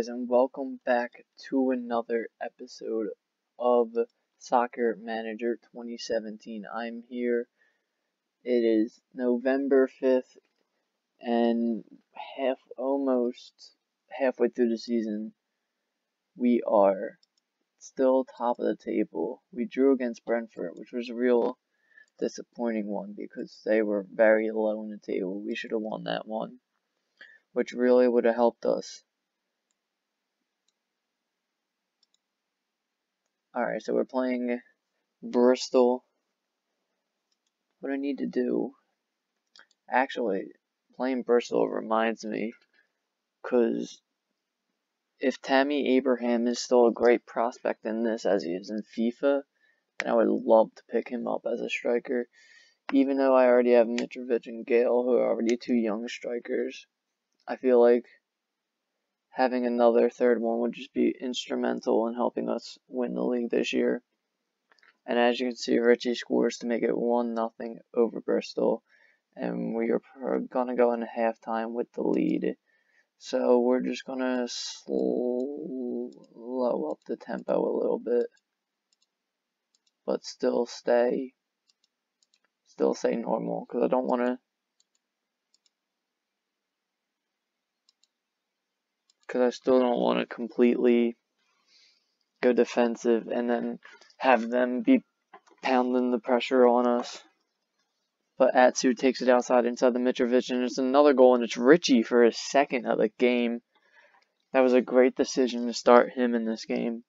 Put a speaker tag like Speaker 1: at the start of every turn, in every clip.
Speaker 1: guys, and welcome back to another episode of Soccer Manager 2017. I'm here. It is November 5th, and half almost halfway through the season. We are still top of the table. We drew against Brentford, which was a real disappointing one because they were very low in the table. We should have won that one, which really would have helped us. Alright, so we're playing Bristol. What I need to do, actually, playing Bristol reminds me, because if Tammy Abraham is still a great prospect in this as he is in FIFA, then I would love to pick him up as a striker. Even though I already have Mitrovic and Gayle, who are already two young strikers, I feel like having another third one would just be instrumental in helping us win the league this year. And as you can see, Ritchie scores to make it 1 nothing over Bristol. And we are going to go into halftime with the lead. So we're just going to slow up the tempo a little bit. But still stay, still stay normal because I don't want to because I still don't want to completely go defensive and then have them be pounding the pressure on us. But Atsu takes it outside inside the Mitrovic, and it's another goal, and it's Ritchie for his second of the game. That was a great decision to start him in this game.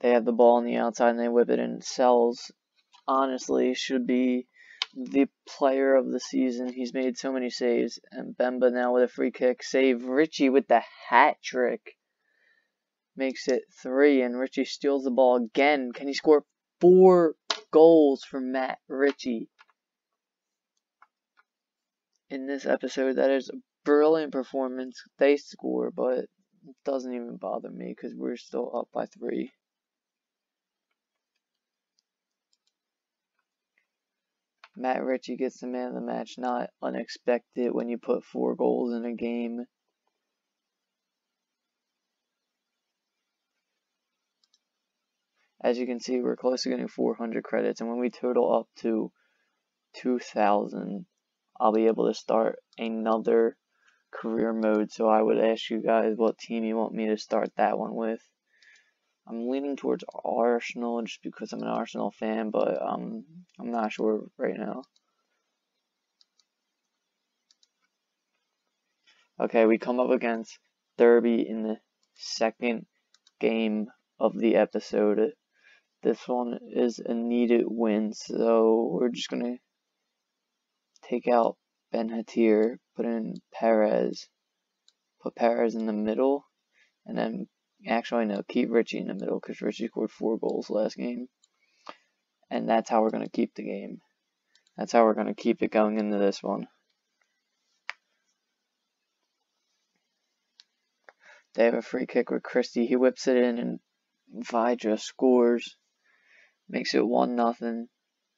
Speaker 1: They have the ball on the outside and they whip it in. Sels, honestly, should be the player of the season. He's made so many saves. And Mbemba now with a free kick. Save Ritchie with the hat trick. Makes it three. And Ritchie steals the ball again. Can he score four goals for Matt Ritchie? In this episode, that is a brilliant performance. They score, but it doesn't even bother me because we're still up by three. Matt Ritchie gets the man of the match. Not unexpected when you put four goals in a game. As you can see, we're close to getting 400 credits, and when we total up to 2,000, I'll be able to start another career mode. So I would ask you guys what team you want me to start that one with. I'm leaning towards Arsenal just because I'm an Arsenal fan, but um, I'm not sure right now. Okay, we come up against Derby in the second game of the episode. This one is a needed win, so we're just going to take out Ben Hatir, put in Perez, put Perez in the middle, and then Actually, no, keep Ritchie in the middle because Ritchie scored four goals last game. And that's how we're going to keep the game. That's how we're going to keep it going into this one. They have a free kick with Christie. He whips it in and Vydra scores. Makes it 1 nothing.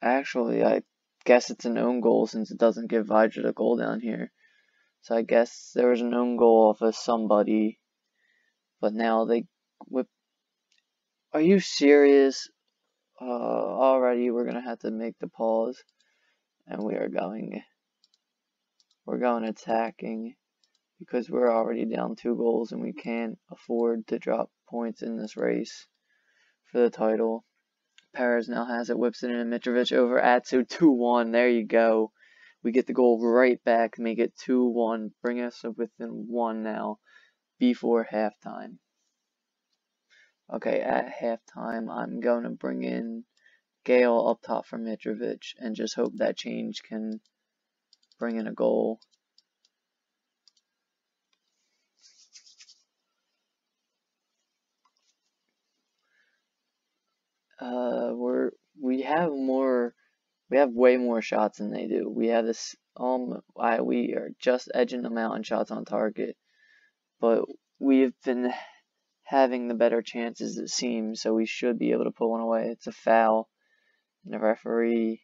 Speaker 1: Actually, I guess it's an own goal since it doesn't give Vydra the goal down here. So I guess there was an own goal off of somebody but now they whip. Are you serious? Uh, already we're gonna have to make the pause, and we are going. We're going attacking because we're already down two goals and we can't afford to drop points in this race for the title. Perez now has it, whips it in Mitrovic over Atsu 2-1. There you go. We get the goal right back, make it 2-1, bring us within one now before halftime. Okay, at halftime, I'm going to bring in Gayle up top for Mitrovic and just hope that change can bring in a goal. Uh, we're we have more, we have way more shots than they do. We have this um, I we are just edging them out in shots on target but we've been having the better chances it seems, so we should be able to put one away. It's a foul, and the referee.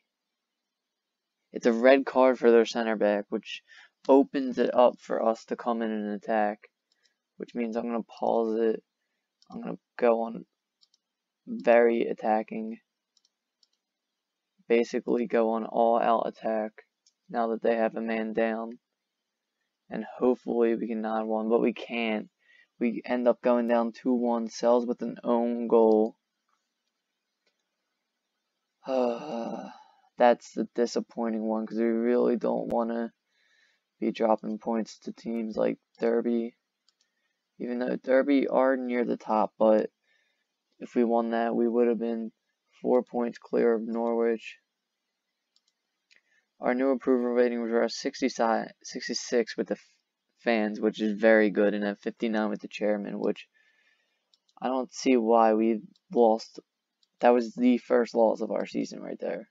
Speaker 1: It's a red card for their center back, which opens it up for us to come in and attack, which means I'm going to pause it. I'm going to go on very attacking. Basically go on all out attack now that they have a man down. And hopefully we can nod one, but we can't. We end up going down 2-1, Sels with an own goal. That's the disappointing one because we really don't want to be dropping points to teams like Derby. Even though Derby are near the top, but if we won that, we would have been four points clear of Norwich. Our new approval rating was around 66 with the fans, which is very good, and at 59 with the chairman, which I don't see why we lost. That was the first loss of our season right there,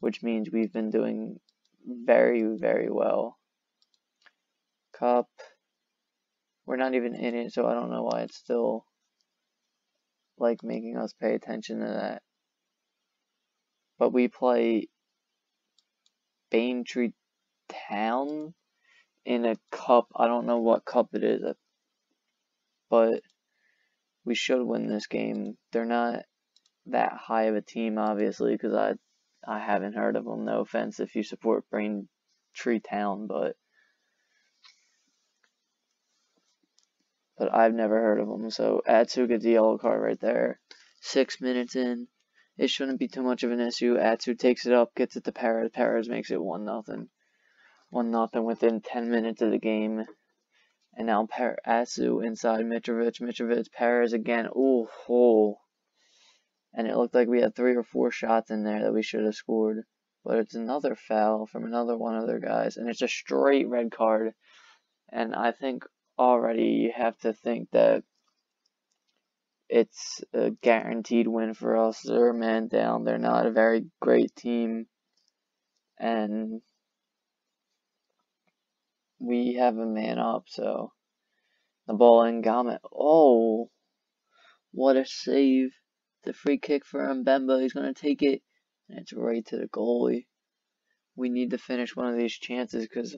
Speaker 1: which means we've been doing very, very well. Cup. We're not even in it, so I don't know why it's still like making us pay attention to that. But we play Braintree Town in a cup. I don't know what cup it is, but we should win this game. They're not that high of a team, obviously, because I I haven't heard of them. No offense if you support Braintree Town, but but I've never heard of them. So Atsu gets the yellow card right there. Six minutes in, it shouldn't be too much of an issue. Atsu takes it up, gets it to Perez. Perez makes it one nothing. One nothing within ten minutes of the game. And now per- Atsu inside Mitrovic. Mitrovic, Perez again. Ooh, oh. And it looked like we had three or four shots in there that we should have scored. But it's another foul from another one of their guys. And it's a straight red card. And I think already you have to think that it's a guaranteed win for us. They're a man down. They're not a very great team. And we have a man up, so the ball in Gamez. Oh, what a save. The free kick for Mbemba. He's going to take it, and it's right to the goalie. We need to finish one of these chances because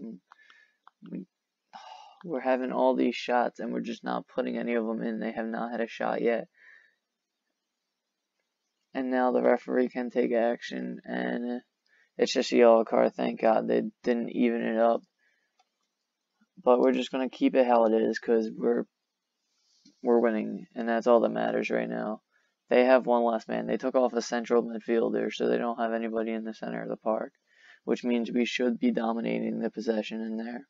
Speaker 1: we, we're having all these shots, and we're just not putting any of them in. They have not had a shot yet. And now the referee can take action, and uh, it's just a yellow card. Thank God they didn't even it up. But we're just gonna keep it how it is because we're we're winning, and that's all that matters right now. They have one less man. They took off a central midfielder, so they don't have anybody in the center of the park, which means we should be dominating the possession in there.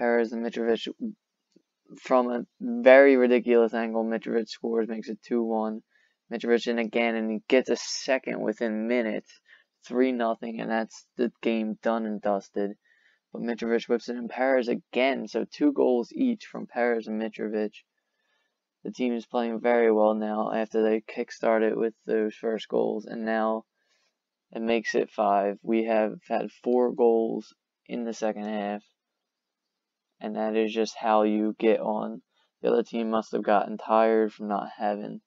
Speaker 1: Perez and Mitrovic, from a very ridiculous angle, Mitrovic scores, makes it 2 1. Mitrovic in again, and he gets a second within minutes, 3-0, and that's the game done and dusted. But Mitrovic whips it in Perez again, so two goals each from Perez and Mitrovic. The team is playing very well now after they kick-started with those first goals, and now it makes it five. We have had four goals in the second half, and that is just how you get on. The other team must have gotten tired from not having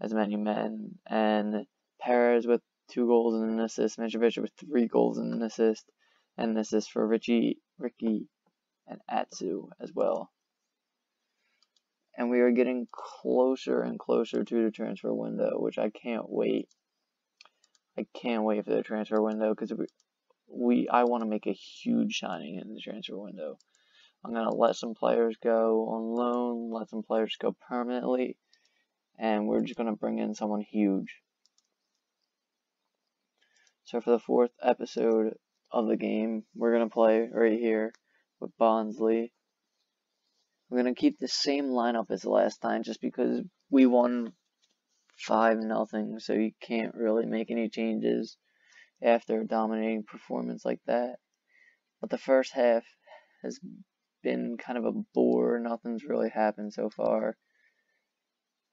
Speaker 1: as many men, and Perez with two goals and an assist, Mitrovic with three goals and an assist and this is for Ritchie, Ricky, and Atsu as well. And we are getting closer and closer to the transfer window, which I can't wait. I can't wait for the transfer window because we, we I want to make a huge signing in the transfer window. I'm gonna let some players go on loan, let some players go permanently, and we're just gonna bring in someone huge. So for the fourth episode of the game we're going to play right here with Barnsley. We're going to keep the same lineup as last time just because we won 5 nothing, so you can't really make any changes after a dominating performance like that. But the first half has been kind of a bore. Nothing's really happened so far.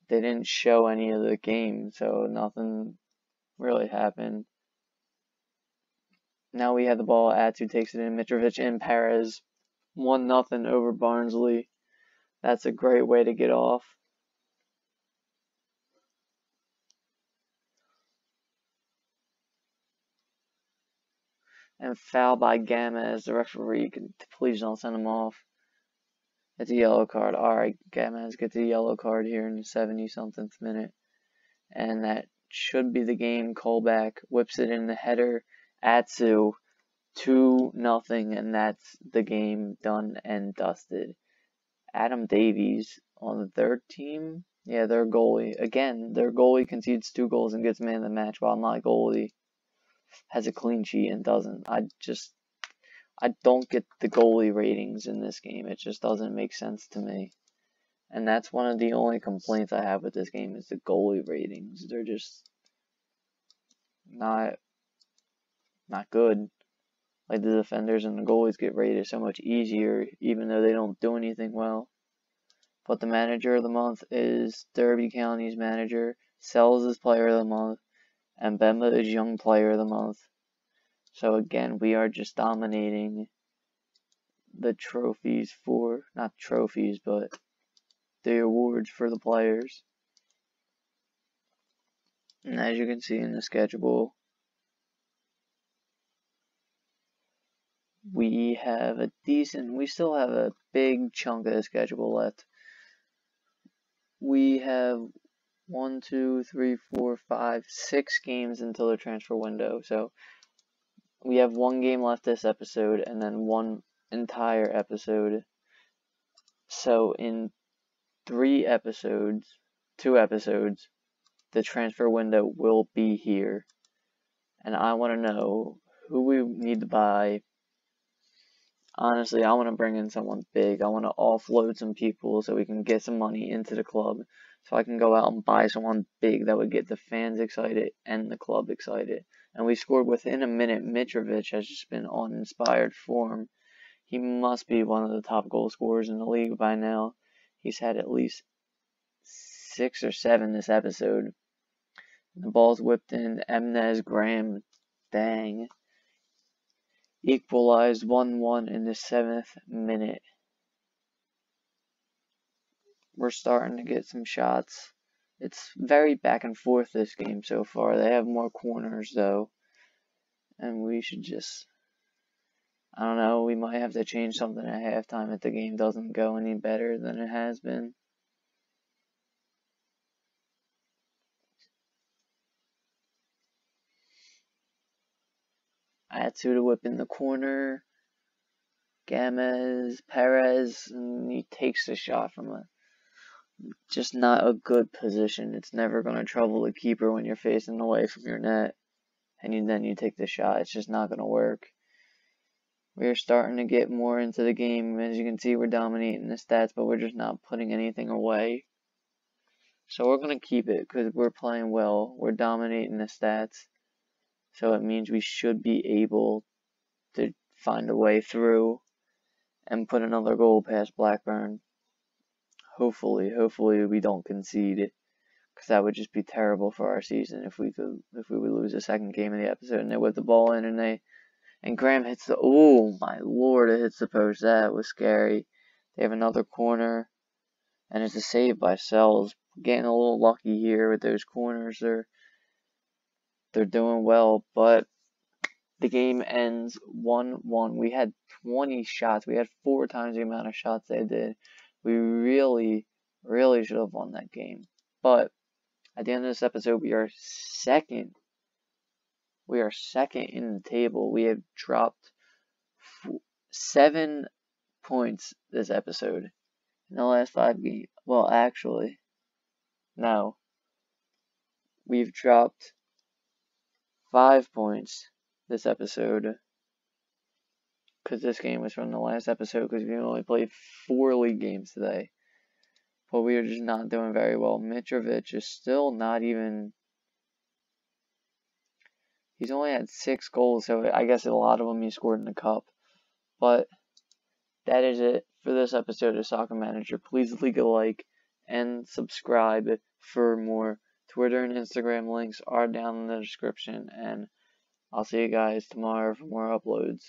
Speaker 1: They didn't show any of the game, so nothing really happened. Now we have the ball. Atsu takes it in. Mitrovic and Perez. 1 nothing over Barnsley. That's a great way to get off. And foul by Gamez as the referee. Please don't send him off. It's a yellow card. Alright, Gamez gets a yellow card here in the 70 something minute. And that should be the game. Colback whips it in the header. Atsu 2 nothing, and that's the game done and dusted. Adam Davies on the third team. Yeah, their goalie. Again, their goalie concedes two goals and gets man of the match, while my goalie has a clean sheet and doesn't. I just, I don't get the goalie ratings in this game. It just doesn't make sense to me. And that's one of the only complaints I have with this game is the goalie ratings. They're just not, not good. Like the defenders and the goalies get rated so much easier, even though they don't do anything well. But the manager of the month is Derby County's manager. Sels his player of the month. And Mbemba is young player of the month. So again, we are just dominating the trophies for, not trophies, but the awards for the players. And as you can see in the schedule, we have a decent, we still have a big chunk of the schedule left. We have one, two, three, four, five, six games until the transfer window. So we have one game left this episode and then one entire episode. So in three episodes, two episodes, the transfer window will be here. And I want to know who we need to buy honestly, I want to bring in someone big. I want to offload some people so we can get some money into the club. So I can go out and buy someone big that would get the fans excited and the club excited. And we scored within a minute. Mitrovic has just been on inspired form. He must be one of the top goal scorers in the league by now. He's had at least six or seven this episode. The ball's whipped in. Emnes Graham. Dang equalized 1-1 in the seventh minute. We're starting to get some shots. It's very back and forth this game so far. They have more corners though. And we should just I don't know, we might have to change something at halftime if the game doesn't go any better than it has been. Atsu whip in the corner. Gamez, Perez, and he takes the shot from a just not a good position. It's never going to trouble the keeper when you're facing away from your net. And you, then you take the shot. It's just not going to work. We're starting to get more into the game. As you can see, we're dominating the stats, but we're just not putting anything away. So we're going to keep it because we're playing well. We're dominating the stats. So it means we should be able to find a way through and put another goal past Blackburn. Hopefully, hopefully we don't concede it. Because that would just be terrible for our season if we could if we would lose the second game of the episode and they whip the ball in and they and Graham hits the oh my lord it hits the post. That was scary. They have another corner and it's a save by Sels. Getting a little lucky here with those corners. They're they're doing well, but the game ends 1-1. We had 20 shots. We had four times the amount of shots they did. We really, really should have won that game. But at the end of this episode, we are second. We are second in the table. We have dropped seven points this episode in the last five games. Well, actually, no. We've dropped five points this episode. Because this game was from the last episode, because we only played four league games today. But we are just not doing very well. Mitrovic is still not even. He's only had six goals, so I guess a lot of them he scored in the cup. But that is it for this episode of Soccer Manager. Please leave a like and subscribe for more Twitter and Instagram links are down in the description, and I'll see you guys tomorrow for more uploads.